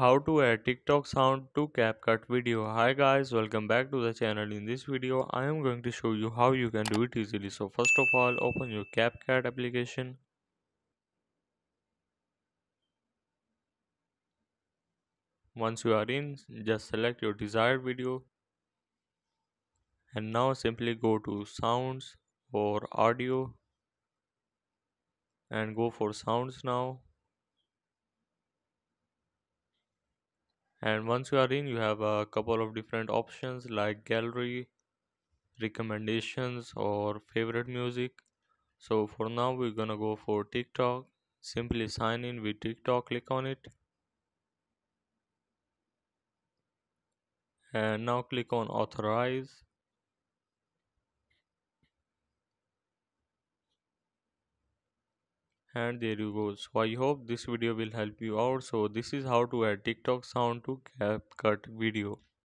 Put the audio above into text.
how to add tiktok sound to capcut video. Hi guys welcome back to the channel. In this video i am going to show you how you can do it easily. So first of all open your capcut application. Once you are in just select your desired video. And now simply go to sounds or audio and go for sounds now and once you are in you have a couple of different options like gallery recommendations or favorite music. So for now we're gonna go for tiktok. Simply sign in with tiktok click on it. And now click on authorize and there you go. So i hope this video will help you out. So this is how to add tiktok sound to capcut video